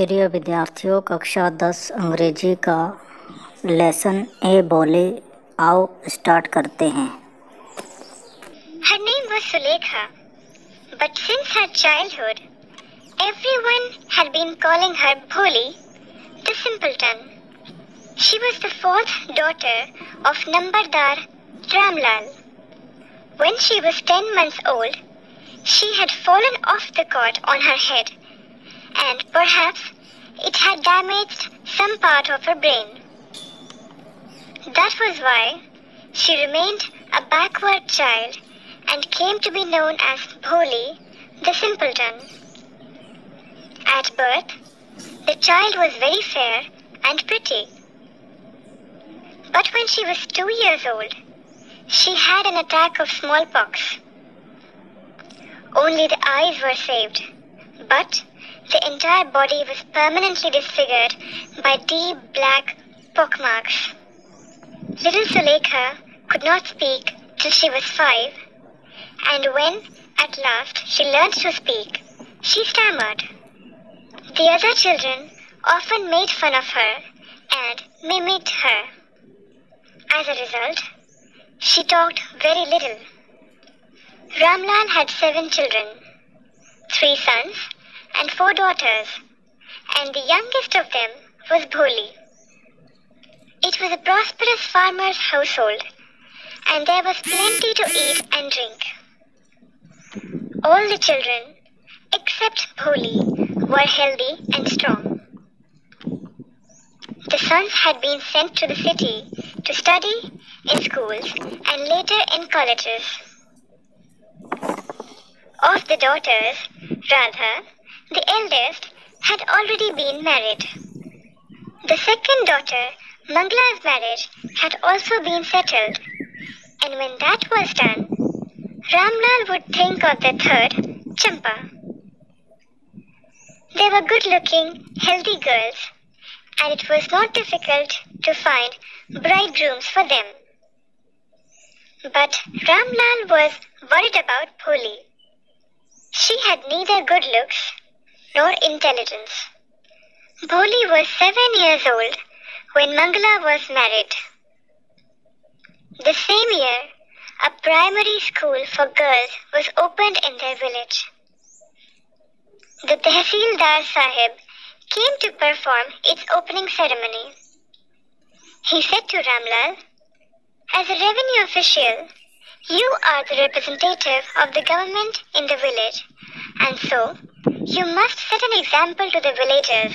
प्रिय विद्यार्थियों कक्षा दस अंग्रेज़ी का लेसन ए बोले आओ स्टार्ट करते हैं Her name was Sulekha, but since her childhood, everyone had been calling her Bholi, the simpleton. She was the fourth daughter of Nambardar Ramlal. When she was ten months old, she had fallen off the cot on her head, and perhaps it had damaged some part of her brain. That was why she remained a backward child and came to be known as Bholi, the simpleton. At birth, the child was very fair and pretty. But when she was two years old, she had an attack of smallpox. Only the eyes were saved, but the entire body was permanently disfigured by deep black pockmarks. Little Sulekha could not speak till she was five, and when at last she learned to speak, she stammered. The other children often made fun of her and mimicked her. As a result, she talked very little. Ramlal had seven children, three sons and four daughters, and the youngest of them was Bholi. It was a prosperous farmer's household, and there was plenty to eat and drink. All the children, except Bholi, were healthy and strong. The sons had been sent to the city to study in schools and later in colleges. Of the daughters, Radha, the eldest, had already been married. The second daughter, Mangla's marriage, had also been settled, and when that was done, Ramlal would think of the third, Champa. They were good looking, healthy girls, and it was not difficult to find bridegrooms for them. But Ramlal was worried about Bholi. She had neither good looks nor intelligence. Bholi was seven years old when Mangala was married. The same year, a primary school for girls was opened in their village. The Tehsildar Sahib came to perform its opening ceremony. He said to Ramlal, As a revenue official, you are the representative of the government in the village, and so you must set an example to the villagers.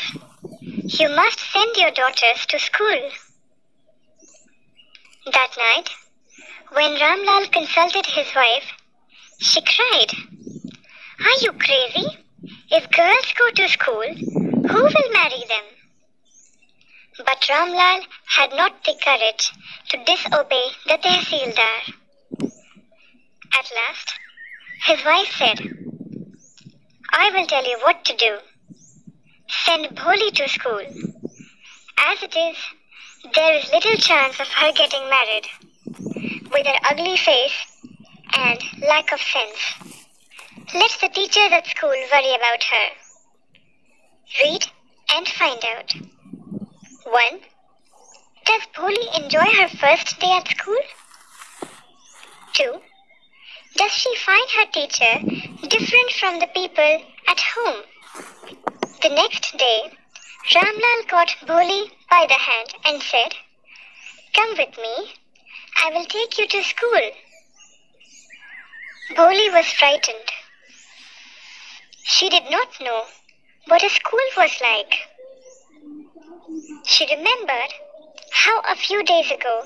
You must send your daughters to school. That night, when Ramlal consulted his wife, she cried, Are you crazy? If girls go to school, who will marry them? But Ramlal had not the courage to disobey the Tehsildar. At last, his wife said, I will tell you what to do. Send Bholi to school. As it is, there is little chance of her getting married. With her ugly face and lack of sense. Let the teachers at school worry about her. Read and find out. 1. Does Bholi enjoy her first day at school? 2. Does she find her teacher different from the people at home? The next day, Ramlal caught Bholi by the hand and said, Come with me. I will take you to school. Bholi was frightened. She did not know what a school was like. She remembered how a few days ago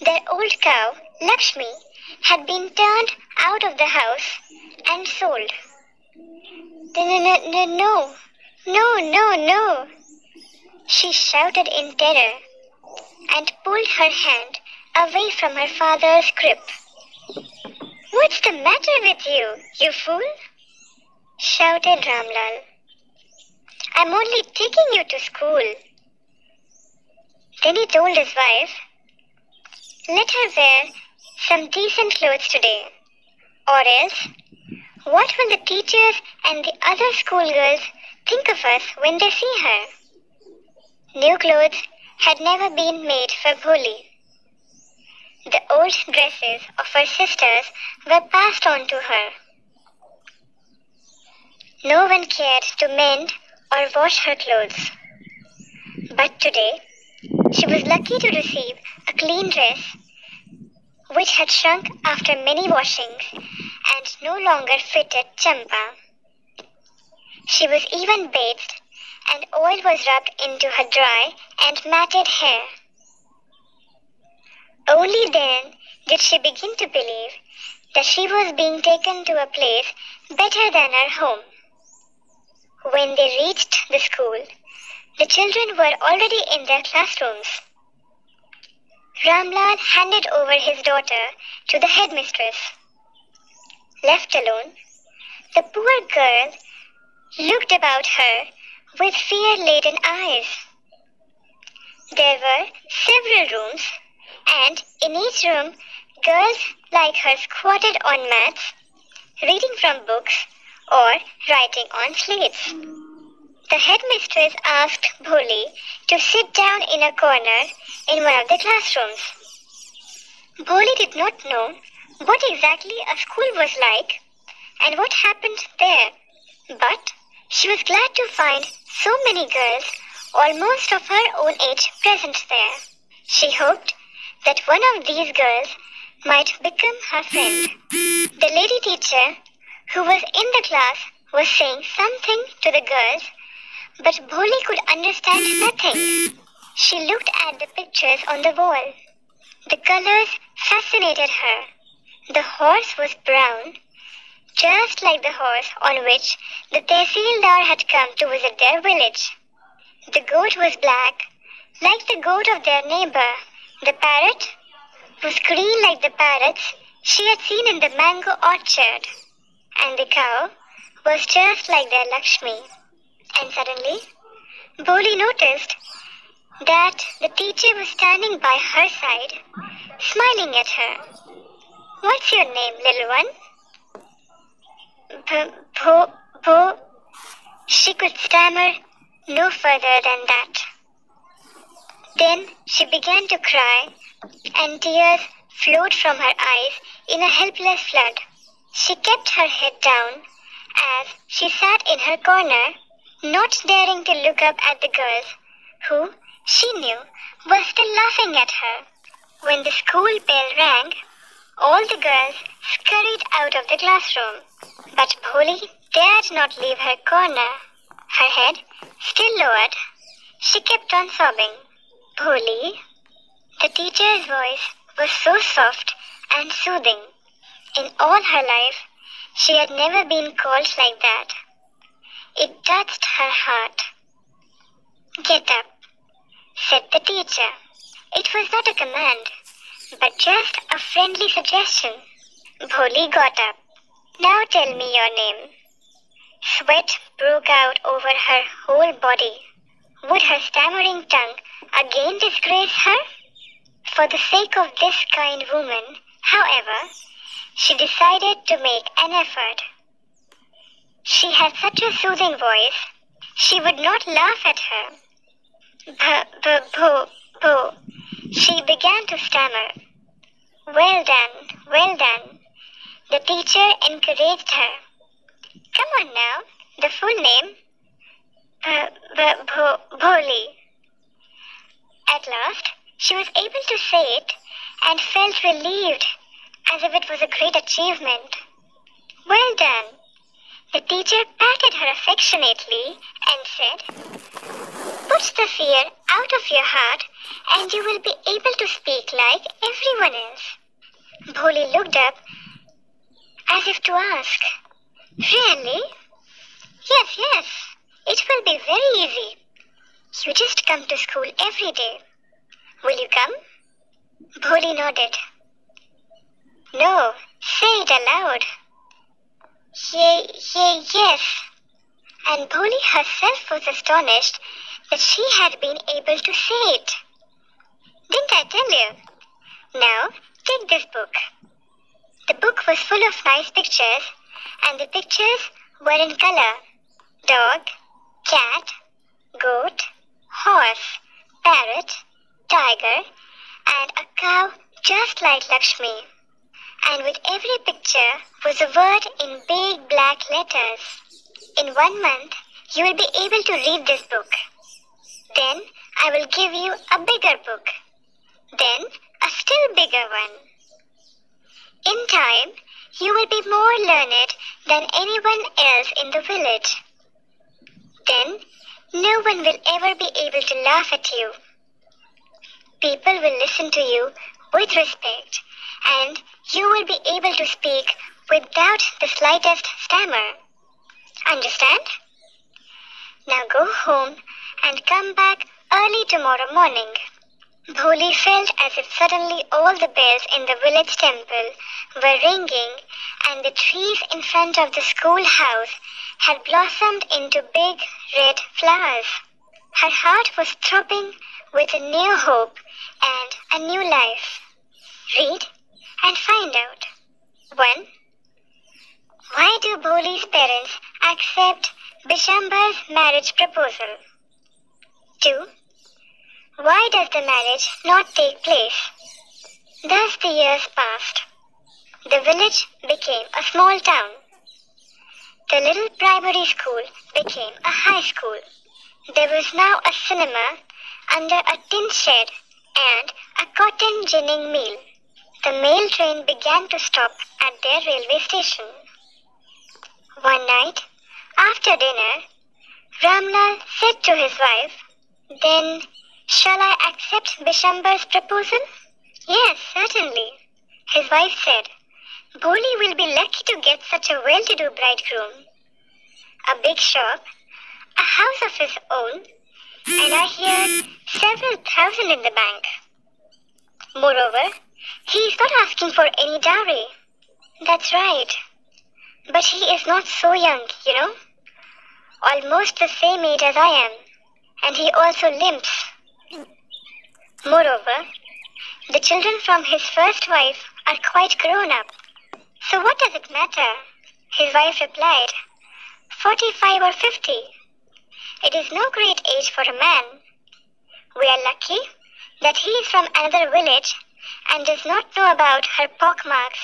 their old cow, Lakshmi, had been turned out of the house and sold. No, no, no, no, no. She shouted in terror and pulled her hand away from her father's grip. What's the matter with you, you fool? shouted Ramlal. I'm only taking you to school. Then he told his wife, Let her wear some decent clothes today, or else what will the teachers and the other schoolgirls think of us when they see her? New clothes had never been made for Bholi. The old dresses of her sisters were passed on to her. No one cared to mend or wash her clothes. But today, she was lucky to receive a clean dress which had shrunk after many washings and no longer fitted Champa. She was even bathed and oil was rubbed into her dry and matted hair. Only then did she begin to believe that she was being taken to a place better than her home. When they reached the school, the children were already in their classrooms. Ramlal handed over his daughter to the headmistress. Left alone, the poor girl looked about her with fear laden eyes. There were several rooms, and in each room, girls like her squatted on mats, reading from books or writing on slates. The headmistress asked Bholi to sit down in a corner in one of the classrooms. Bholi did not know what exactly a school was like and what happened there, but she was glad to find so many girls, almost of her own age, present there. She hoped that one of these girls might become her friend. The lady teacher, who was in the class, was saying something to the girls but Bholi could understand nothing. She looked at the pictures on the wall. The colors fascinated her. The horse was brown, just like the horse on which the Tehsildar had come to visit their village. The goat was black, like the goat of their neighbor. The parrot was green like the parrots she had seen in the mango orchard. And the cow was just like their Lakshmi. And suddenly, Bholi noticed that the teacher was standing by her side, smiling at her. What's your name, little one? Bho, Bho. She could stammer no further than that. Then she began to cry, and tears flowed from her eyes in a helpless flood. She kept her head down as she sat in her corner not daring to look up at the girls, who, she knew, were still laughing at her. When the school bell rang, all the girls scurried out of the classroom. But Bholi dared not leave her corner. Her head still lowered, she kept on sobbing. Bholi, the teacher's voice was so soft and soothing. In all her life, she had never been called like that. It touched her heart. Get up, said the teacher. It was not a command, but just a friendly suggestion. Bholi got up. Now tell me your name. Sweat broke out over her whole body. Would her stammering tongue again disgrace her? For the sake of this kind woman, however, she decided to make an effort. She had such a soothing voice, she would not laugh at her. B-b-boo, boo. She began to stammer. Well done, well done. The teacher encouraged her. Come on now, the full name. B-b-boo, At last, she was able to say it and felt relieved as if it was a great achievement. Well done. The teacher patted her affectionately and said, Put the fear out of your heart and you will be able to speak like everyone else. Bholi looked up as if to ask, Really? Yes, yes, it will be very easy. You just come to school every day. Will you come? Bholi nodded. No, say it aloud. Ye, ye, yes. And Bholi herself was astonished that she had been able to say it. Didn't I tell you? Now, take this book. The book was full of nice pictures, and the pictures were in color. Dog, cat, goat, horse, parrot, tiger, and a cow just like Lakshmi. And with every picture was a word in big black letters. In one month, you will be able to read this book. Then I will give you a bigger book. Then a still bigger one. In time, you will be more learned than anyone else in the village. Then no one will ever be able to laugh at you. People will listen to you with respect, and you will be able to speak without the slightest stammer. Understand? Now go home and come back early tomorrow morning. Bholi felt as if suddenly all the bells in the village temple were ringing and the trees in front of the schoolhouse had blossomed into big red flowers. Her heart was throbbing with a new hope and a new life. Read and find out. 1. Why do Bholi's parents accept Bishambar's marriage proposal? 2. Why does the marriage not take place? Thus the years passed. The village became a small town. The little primary school became a high school. There was now a cinema under a tin shed and a cotton ginning mill. The mail train began to stop at their railway station. One night, after dinner, Ramlal said to his wife, Then shall I accept Bishambar's proposal? Yes, certainly. His wife said, Bholi will be lucky to get such a well-to-do bridegroom. A big shop, a house of his own, and I hear several thousand in the bank. Moreover, he is not asking for any dowry. That's right. But he is not so young, you know. Almost the same age as I am. And he also limps. Moreover, the children from his first wife are quite grown up. So what does it matter? His wife replied, Forty-five or fifty. It is no great age for a man. We are lucky that he is from another village and does not know about her pockmarks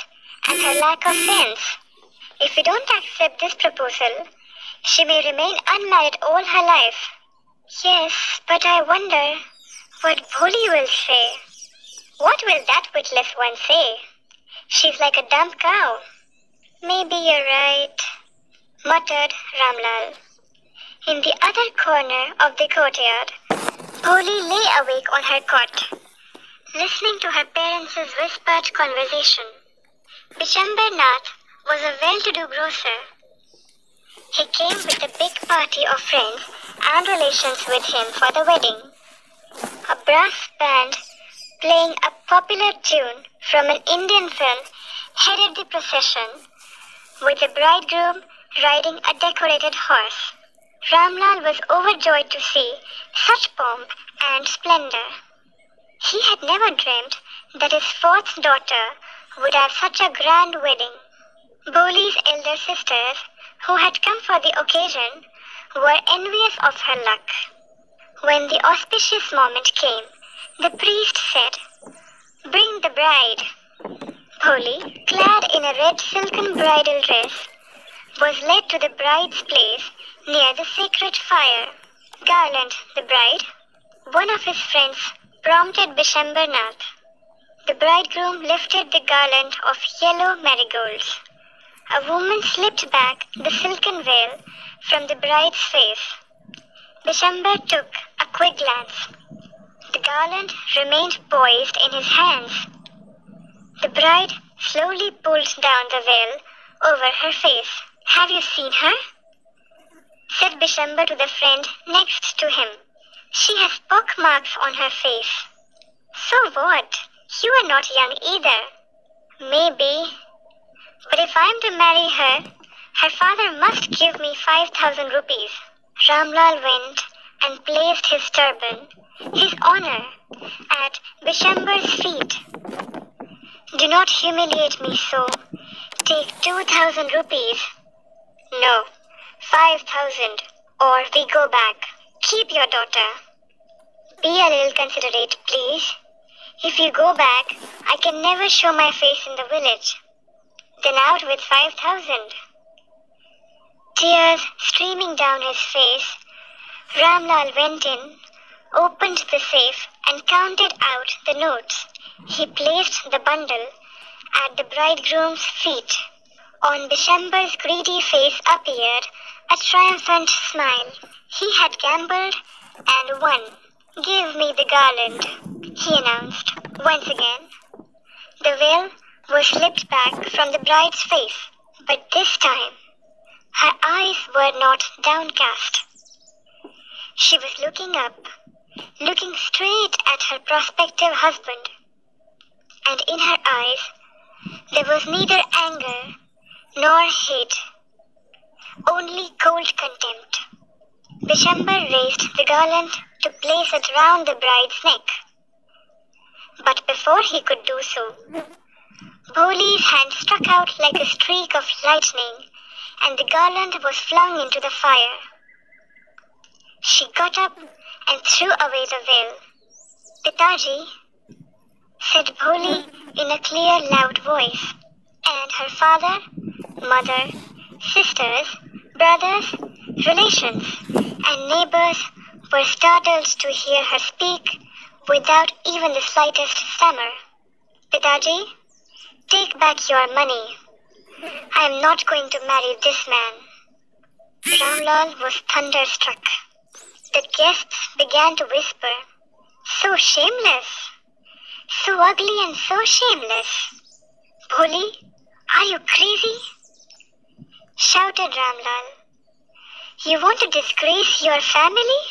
and her lack of sense. If we don't accept this proposal, she may remain unmarried all her life. Yes, but I wonder what Bholi will say. What will that witless one say? She's like a dumb cow. Maybe you're right, muttered Ramlal. In the other corner of the courtyard, Bholi lay awake on her cot, listening to her parents' whispered conversation. Bishambar Nath was a well-to-do grocer. He came with a big party of friends and relations with him for the wedding. A brass band playing a popular tune from an Indian film headed the procession, with the bridegroom riding a decorated horse. Ramlal was overjoyed to see such pomp and splendor. He had never dreamt that his fourth daughter would have such a grand wedding. Bholi's elder sisters, who had come for the occasion, were envious of her luck. When the auspicious moment came, the priest said, Bring the bride. Bholi, clad in a red silken bridal dress, was led to the bride's place near the sacred fire. Garland, the bride, one of his friends, prompted Bishambar Nath. The bridegroom lifted the garland of yellow marigolds. A woman slipped back the silken veil from the bride's face. Bishambar took a quick glance. The garland remained poised in his hands. The bride slowly pulled down the veil over her face. Have you seen her? said Bishambar to the friend next to him. She has pock marks on her face. So what? You are not young either. Maybe. But if I am to marry her, her father must give me 5,000 rupees. Ramlal went and placed his turban, his honor, at Bishambar's feet. Do not humiliate me so. Take 2,000 rupees. No, 5,000. or we go back. Keep your daughter. Be a little considerate, please. If you go back, I can never show my face in the village. Then out with 5,000. Tears streaming down his face, Ramlal went in, opened the safe, and counted out the notes. He placed the bundle at the bridegroom's feet. On Bishambar's greedy face appeared a triumphant smile. He had gambled and won. Give me the garland, he announced once again. The veil was slipped back from the bride's face, but this time her eyes were not downcast. She was looking up, looking straight at her prospective husband, and in her eyes there was neither anger nor hate, only cold contempt. Bishambar raised the garland to place it round the bride's neck. But before he could do so, Bholi's hand struck out like a streak of lightning, and the garland was flung into the fire. She got up and threw away the veil. Pitaji, said Bholi in a clear, loud voice, and her father, mother, sisters, brothers, relations, and neighbors were startled to hear her speak without even the slightest stammer. Pitaji, take back your money. I am not going to marry this man. Ramlal was thunderstruck. The guests began to whisper, So shameless! So ugly and so shameless! Bholi, are you crazy? Shouted Ramlal. You want to disgrace your family?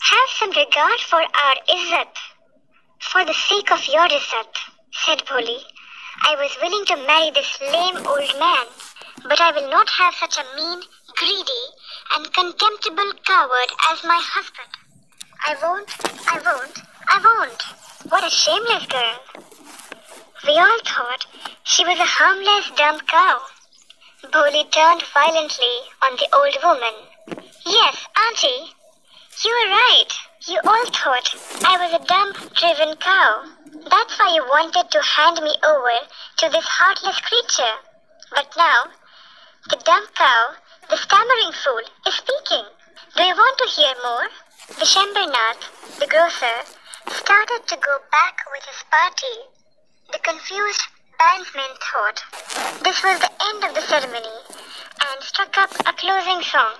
Have some regard for our izzat. For the sake of your izzat, said Bholi, I was willing to marry this lame old man, but I will not have such a mean, greedy, and contemptible coward as my husband. I won't, I won't, I won't. What a shameless girl. We all thought she was a harmless, dumb cow. Bholi turned violently on the old woman. Yes, Auntie, you were right. You all thought I was a dumb, driven cow. That's why you wanted to hand me over to this heartless creature. But now, the dumb cow, the stammering fool, is speaking. Do you want to hear more? Bishambar Nath, the grocer, started to go back with his party. The confused bandsmen thought this was the end of the ceremony and struck up a closing song.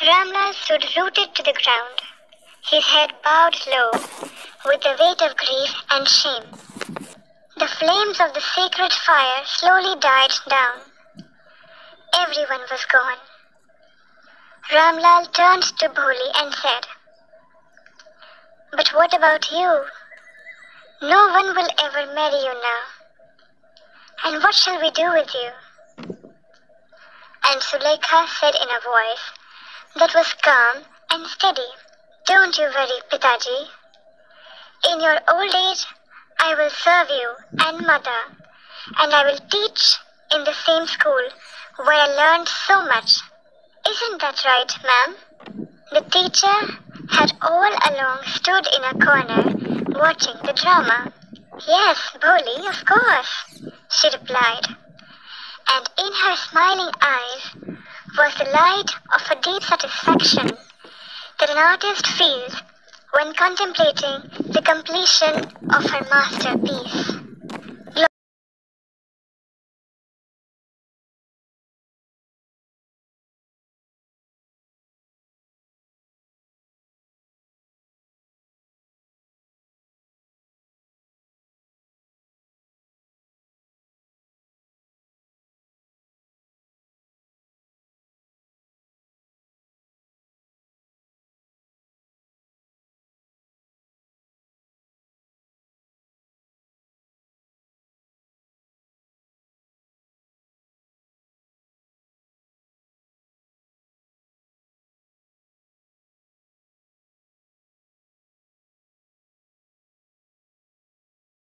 Ramlal stood rooted to the ground, his head bowed low with the weight of grief and shame. The flames of the sacred fire slowly died down. Everyone was gone. Ramlal turned to Bholi and said, But what about you? No one will ever marry you now. And what shall we do with you? And Sulekha said in a voice that was calm and steady, Don't you worry, Pitaji. In your old age, I will serve you and mother, and I will teach in the same school where I learned so much. Isn't that right, ma'am? The teacher had all along stood in a corner watching the drama. Yes, Bholi, of course, she replied. And in her smiling eyes was the light of a deep satisfaction that an artist feels when contemplating the completion of her masterpiece.